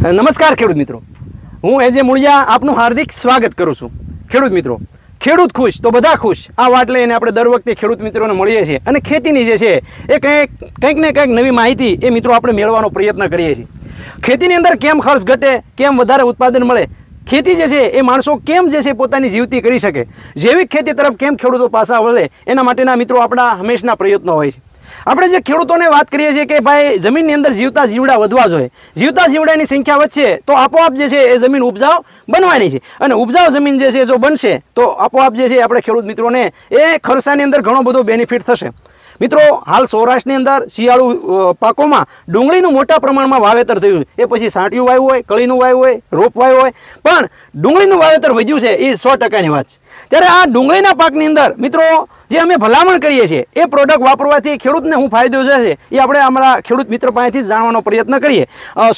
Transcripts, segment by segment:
નમસ્કાર ખેડૂત મિત્રો. હું એજે મૂળિયા આપનું હાર્દિક સ્વાગત કરું છું. ખેડૂત મિત્રો, ખેડૂત ખુશ તો બધા ખુશ. આ વાત લઈને આપણે દર વખતે ખેડૂત મિત્રોને મળીએ છીએ. અને ખેતીની જે છે, એ કંઈક કંઈક ને કંઈક નવી માહિતી એ મિત્રો આપણે મેળવવાનો પ્રયત્ન કરીએ છીએ. ખેતીની અંદર કેમ ખર્ચ ઘટે, કેમ વધારે ઉત્પાદન મળે? ખેતી જે છે, એ માણસો કેમ જે છે પોતાની જીવતી કરી શકે? જૈવિક ખેતી તરફ કેમ ખેડૂતો પાસા વળે? એના માટેના મિત્રો આપણા હંમેશના પ્રયત્નો હોય છે. આપણે જે ખેડૂતોને વાત કરીએ છીએ કે ભાઈ, જમીનની અંદર જીવતા જીવડા વધવા જોઈએ. જીવતા જીવડાની સંખ્યા વધશે તો આપોઆપ જે છે એ જમીન ઉપજાવ બનવાની છે. અને ઉપજાઉ જમીન જે છે જો બનશે, તો આપોઆપ જે છે આપણે ખેડૂત મિત્રોને એ ખર્ચાની અંદર ઘણો બધો બેનિફિટ થશે. મિત્રો, હાલ સૌરાષ્ટ્રની અંદર શિયાળુ પાકોમાં ડુંગળીનું મોટા પ્રમાણમાં વાવેતર થયું એ પછી સાંટિયું વાવ્યું હોય, કળીનું વાવ્યું હોય, રોપ વાવ્યું હોય, પણ ડુંગળીનું વાવેતર વધ્યું છે, એ સો ટકાની વાત છે. ત્યારે આ ડુંગળીના પાકની અંદર, મિત્રો, જે અમે ભલામણ કરીએ છીએ, એ પ્રોડક્ટ વાપરવાથી ખેડૂતને શું ફાયદો છે એ આપણે અમારા ખેડૂત મિત્ર પાસેથી જાણવાનો પ્રયત્ન કરીએ.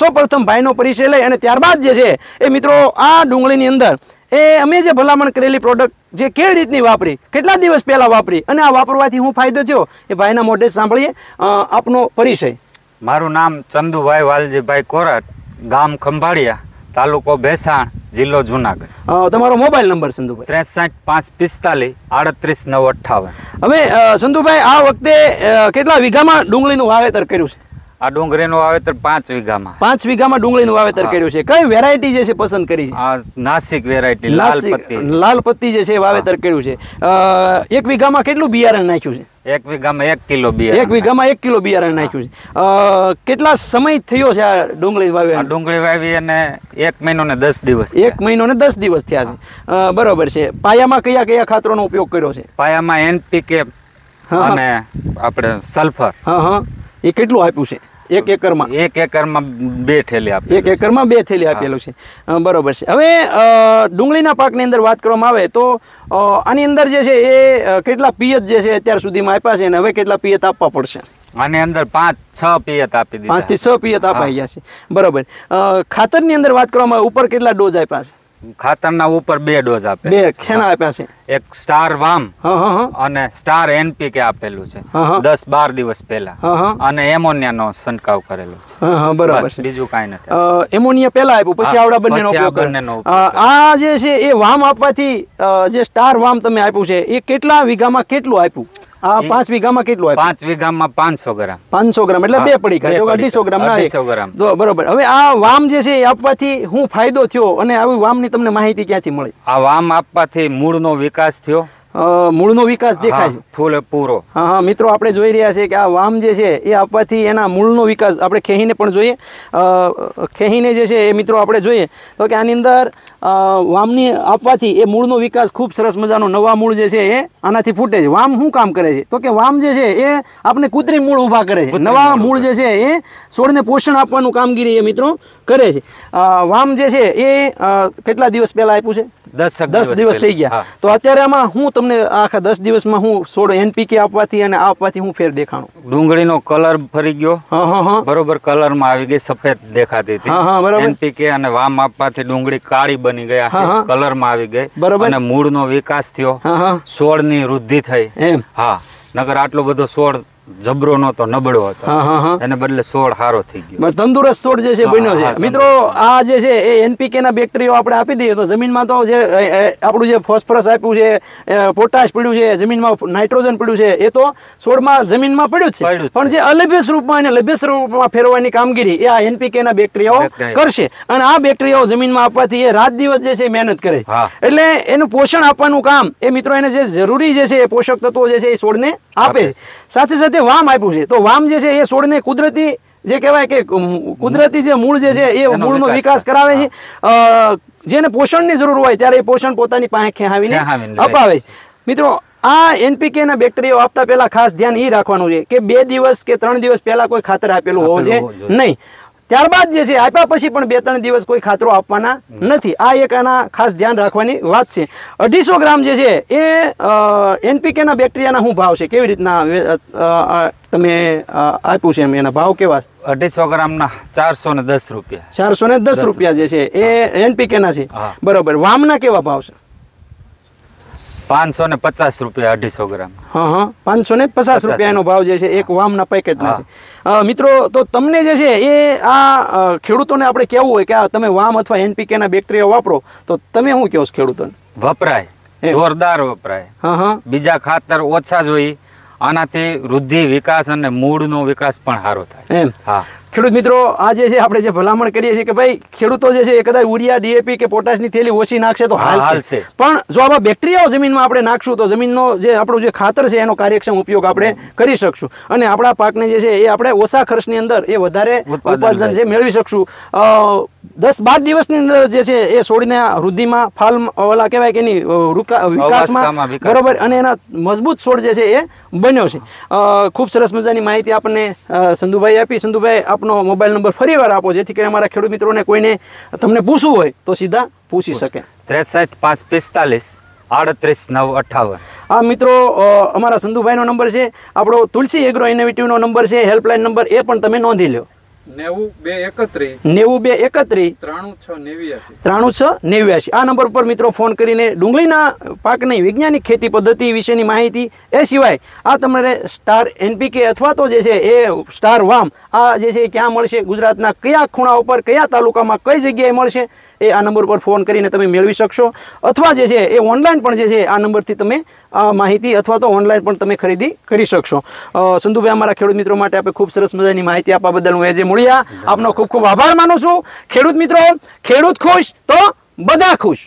સૌપ્રથમ ભાઈનો પરિચય લઈ અને ત્યારબાદ જે છે, એ મિત્રો, આ ડુંગળીની અંદર, એ અમે જે ભલામણ કરેલી પ્રોડક્ટ જે કેવી રીતની વાપરી? કેટલા દિવસ પહેલાં વાપરી? અને આ વાપરવાથી હું ફાયદો થયો? એ ભાઈના મોઢે સાંભળીએ આપનો પરિચય. મારું નામ ચંદુભાઈ વાલજીભાઈ કોરટ ગામ ખંભાળિયા તાલુકો ભેસાણ જિલ્લો જુનાગઢ. તમારો મોબાઈલ નંબર સંધુભાઈ ત્રેસઠ પાંચ પિસ્તાલીસ આડત્રીસ નવ અઠ્ઠાવન. હવે સંધુભાઈ આ વખતે કેટલા વીઘામાં ડુંગળીનું વાવેતર કર્યું છે? આ ડુંગળીનું વાવેતર પાંચ વીઘામાં. પાંચ વીઘામાં ડુંગળીનું વાવેતર કર્યું છે. કઈ વેરાયટી જે છે પસંદ કરી છે? આ નાસિક વેરાયટી લાલ પત્તી. લાલ પત્તી જે છે વાવેતર કર્યું છે. એક વીઘામાં કેટલું બિયારણ નાખ્યું છે? એક વીઘામાં એક કિલો બિયારણ એક વીઘામાં એક કિલો બિયારણ નાખ્યું છે. કેટલા સમય થયો છે આ ડુંગળી વાવી ડુંગળી વાવી અને એક મહિનો ને દસ દિવસ એક મહિનો ને દસ દિવસ થયા છે. બરોબર છે. પાયામાં કયા કયા ખાતરોનો ઉપયોગ કર્યો છે? પાયામાં એનપીકે. અને આપણે સલ્ફર હા હા. એ કેટલું આપ્યું છે? એક એકરમાં? એક એકરમાં બે થેલી આપી એક એકરમાં બે થેલી આપેલું છે. બરોબર છે. હવે ડુંગળીના પાકની અંદર વાત કરવામાં આવે તો આની અંદર જે છે એ કેટલા પિયત જે છે અત્યાર સુધીમાં આપ્યા છે અને હવે કેટલા પિયત આપવા પડશે? આની અંદર પાંચ છ પિયત આપી પાંચથી છ પિયત અપાઈ ગયા છે. બરોબર. ખાતરની અંદર વાત કરવામાં આવે ઉપર કેટલા ડોઝ આપ્યા છે? ખાતરના ઉપર બે ડોઝ આપે બે ખેણા આપ્યા છે. એક સ્ટાર વામ અને સ્ટાર એનપીકે આપેલું છે. દસ બાર દિવસ પહેલા. અને એમોનિયાનો છંટકાવ કરેલો છે. બરાબર છે. બીજું કાંઈ નથી. એમોનિયા પહેલા આપ્યું પછી આવડા બંનેનો ઉપયોગ બંનેનો આ જે છે એ વામ આપવાથી જે સ્ટાર વામ તમે આપ્યું છે એ કેટલા વીઘામાં કેટલું આપ્યું? આ પાંચ વીઘામાં કેટલું હોય પાંચ વીઘામાં પાંચસો ગ્રામ. પાંચસો ગ્રામ એટલે બે પડીકા. ગયા જો અઢીસો ગ્રામ અઢીસો ગ્રામ. તો બરોબર. હવે આ વામ જે છે એ આપવાથી શું ફાયદો થયો અને આવી વામની તમને માહિતી ક્યાંથી મળી? આ વામ આપવાથી મૂળનો વિકાસ થયો. મૂળનો વિકાસ દેખાય છે. ફૂલ પૂરો. હા હા મિત્રો આપણે જોઈ રહ્યા છીએ કે આ વામ જે છે એ આપવાથી એના મૂળનો વિકાસ આપણે ખેહીને પણ જોઈએ. ખેહીને જે છે એ મિત્રો આપણે જોઈએ. તો કે આની અંદર વામની આપવાથી એ મૂળનો વિકાસ ખૂબ સરસ મજાનો નવા મૂળ જે છે એ આનાથી ફૂટે છે. વામ શું કામ કરે છે? તો કે વામ જે છે એ આપણે કૃત્રિમ મૂળ ઊભા કરે છે. નવા મૂળ જે છે એ છોડને પોષણ આપવાનું કામગીરી એ મિત્રો કરે છે. વામ જે છે એ કેટલા દિવસ પહેલાં આપ્યું છે? દસ દસ દિવસ થઈ ગયા. તો અત્યારે આમાં હું તમને આખા દસ દિવસમાં હું સોળ એનપીકે આપવાથી અને આપવાથી હું ફેર દેખાણું. ડુંગળીનો કલર ફરી ગયો. હા હા બરોબર કલરમાં આવી ગઈ સફેદ દેખાતી હા, હા, બરોબર. હતી એનપીકે અને વામ આપવાથી ડુંગળી કાળી બની ગયા. કલરમાં કલરમાં આવી ગઈ. બરોબર. અને મૂળનો વિકાસ થયો. હા વૃદ્ધિ થઈ. એમ. હા. નગર આટલો બધો છોડ જબરો નતો નબળો હતો. એને બદલે છોડ સારો થઈ ગયો. તંદુરસ્ત છોડ જે છે બન્યો છે. મિત્રો આ જે છે એ એનપીકે ના બેક્ટેરિયા આપણે આપી દઈએ તો જમીનમાં તો જે આપણું જે ફોસ્ફરસ આપ્યું છે પોટાશ પડ્યું છે જમીનમાં નાઇટ્રોજન પડ્યું છે એ તો છોડમાં જમીનમાં પડ્યું છે. પણ જે અલભ્ય સ્વરૂપમાં એને લભ્ય સ્વરૂપમાં ફેરવવાની કામગીરી એ આ એનપીકે ના બેક્ટેરિયાઓ કરશે. અને આ બેક્ટેરિયાઓ જમીનમાં આપવાથી એ રાત દિવસ જે છે મહેનત કરે. એટલે એનું પોષણ આપવાનું કામ એ મિત્રો એને જે જરૂરી જે છે એ પોષક તત્વો જે છે એ છોડને આપે છે. સાથે સાથે વામ આપ્યું છે. તો વામ જે છે એ છોડને કુદરતી જે કહેવાય કે કુદરતી જે મૂળ જે છે એ મૂળનો વિકાસ કરાવે છે. જેને પોષણની જરૂર હોય ત્યારે એ પોષણ પોતાની પાસે ખેહાવીને અપાવે છે. મિત્રો આ એનપીકે ના બેક્ટેરિયાઓ આપતા પહેલા ખાસ ધ્યાન એ રાખવાનું છે કે બે દિવસ કે ત્રણ દિવસ પહેલા કોઈ ખાતર આપેલું હોવું છે હોવું જોઈએ. નહીં. ત્યારબાદ જે છે આપ્યા પછી પણ બે ત્રણ દિવસ કોઈ ખાતરો આપવાના નથી. આ એક આના ખાસ ધ્યાન રાખવાની વાત છે. અઢીસો ગ્રામ જે છે એ એનપીકે ના બેક્ટેરિયાના શું ભાવ છે? કેવી રીતના તમે આપ્યું છે એમ? એના ભાવ કેવા અઢીસો ગ્રામના ચારસો ને દસ રૂપિયા. ચારસો ને દસ રૂપિયા જે છે એ એનપીકેના છે. બરોબર. વામના કેવા ભાવ છે? પાંચસો ને પચાસ રૂપિયા અઢીસો ગ્રામ. હા હા. પાંચસો ને પચાસ રૂપિયાનો ભાવ જે છે એક વામના પેકેટના છે. મિત્રો તો તમને જે છે એ આ ખેડૂતોને આપણે કહેવું હોય કે આ તમે વામ અથવા એનપીકેના બેક્ટેરિયા વાપરો તો તમે શું કહો છો ખેડૂતોને? વપરાય. જોરદાર વપરાય. હા હા. બીજા ખાતર ઓછા જોઈ આનાથી વૃદ્ધિ વિકાસ અને મૂળનો વિકાસ પણ સારો થાય. એમ. હા. ખેડૂત મિત્રો આ જે છે આપણે જે ભલામણ કરીએ છીએ કે ભાઈ ખેડૂતો જે છે એ કદાચ યુરિયા ડીએપી કે પોટાશની થેલી ઓછી નાખશે તો હાલ હાલશે. પણ જો આવા બેક્ટેરિયાઓ જમીનમાં આપણે નાખશું તો જમીનનો જે આપણું જે ખાતર છે એનો કાર્યક્ષમ ઉપયોગ આપણે કરી શકશું. અને આપણા પાકને જે છે એ આપણે ઓછા ખર્ચની અંદર એ વધારે ઉત્પાદન છે મેળવી શકશું. દસ બાર દિવસની અંદર જે છે એ છોડીને વૃદ્ધિમાં ફાલ ઓલા કહેવાય કે એની વિકાસમાં બરોબર અને એના મજબૂત છોડ જે છે એ બન્યો છે. ખૂબ સરસ મજાની માહિતી આપણને સંધુભાઈ આપી. સંધુભાઈ આપનો મોબાઈલ નંબર ફરી વાર આપો જેથી કરીને અમારા ખેડૂત મિત્રોને કોઈને તમને પૂછવું હોય તો સીધા પૂછી શકે. ત્રેસઠ પાંચ પિસ્તાલીસ આડત્રીસ નવ અઠાવન. આ મિત્રો અમારા સંધુભાઈનો નંબર છે આપણો તુલસી એગ્રો ઇનોવેટિવનો નંબર છે હેલ્પલાઇન નંબર એ પણ તમે નોંધી લો નેવું બે એકત્રી. ત્રાણું છ નેવ્યાસી આ નંબર પર મિત્રો ફોન કરીને ડુંગળીના પાકની વૈજ્ઞાનિક ખેતી પદ્ધતિ વિશેની માહિતી એ સિવાય આ તમારે સ્ટાર એનપીકે અથવા તો જે છે એ સ્ટાર વામ આ જે છે ક્યાં મળશે ગુજરાતના કયા ખૂણા ઉપર કયા તાલુકામાં કઈ જગ્યાએ મળશે એ આ નંબર પર ફોન કરીને તમે મેળવી શકશો. અથવા જે છે, એ ઓનલાઈન પણ જે છે, આ નંબરથી તમે આ માહિતી અથવા તો ઓનલાઈન પણ તમે ખરીદી કરી શકશો. સંધુભાઈ, અમારા ખેડૂત મિત્રો માટે આપણે ખૂબ સરસ મજાની માહિતી આપવા બદલ હું એજે મૂળિયા. આપનો ખૂબ ખૂબ આભાર માનું છું. ખેડૂત મિત્રો, ખેડૂત ખુશ તો બધા ખુશ.